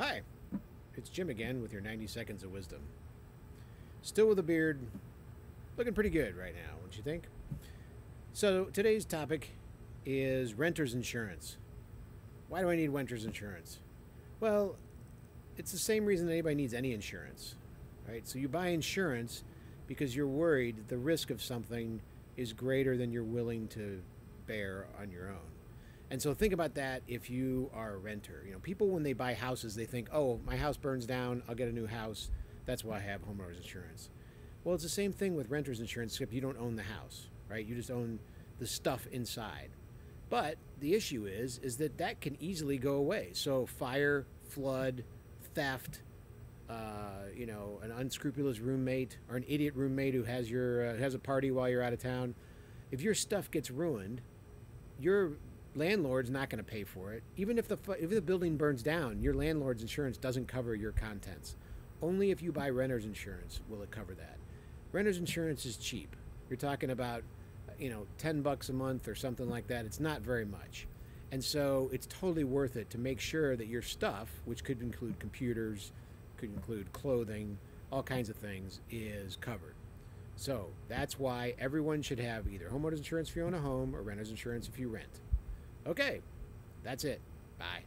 Hi, it's Jim again with your 90 seconds of wisdom. Still with a beard, looking pretty good right now, don't you think? So, today's topic is renter's insurance. Why do I need renter's insurance? Well, it's the same reason that anybody needs any insurance, right? So, you buy insurance because you're worried the risk of something is greater than you're willing to bear on your own. And so think about that if you are a renter. You know, people when they buy houses, they think, "Oh, my house burns down, I'll get a new house. That's why I have homeowners insurance." Well, it's the same thing with renters insurance, except you don't own the house, right? You just own the stuff inside. But the issue is, is that that can easily go away. So fire, flood, theft, uh, you know, an unscrupulous roommate or an idiot roommate who has your uh, has a party while you're out of town. If your stuff gets ruined, your landlord's not going to pay for it. Even if the if the building burns down, your landlord's insurance doesn't cover your contents. Only if you buy renter's insurance will it cover that. Renter's insurance is cheap. You're talking about you know 10 bucks a month or something like that. It's not very much. And so it's totally worth it to make sure that your stuff, which could include computers, could include clothing, all kinds of things, is covered. So that's why everyone should have either homeowners insurance if you own a home or renter's insurance if you rent. Okay, that's it. Bye.